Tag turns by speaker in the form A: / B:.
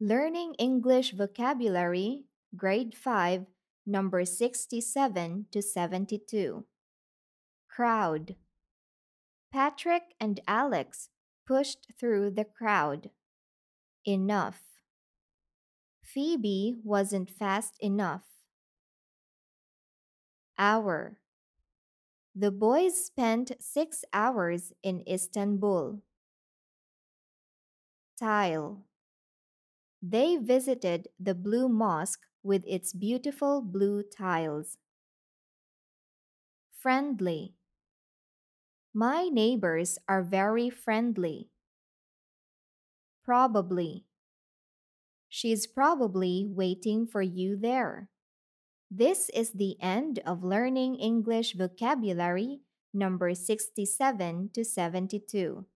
A: Learning English Vocabulary, Grade 5, number 67 to 72. Crowd. Patrick and Alex pushed through the crowd. Enough. Phoebe wasn't fast enough. Hour. The boys spent six hours in Istanbul. Tile. They visited the Blue Mosque with its beautiful blue tiles. Friendly. My neighbors are very friendly. Probably. She's probably waiting for you there. This is the end of learning English vocabulary number 67 to 72.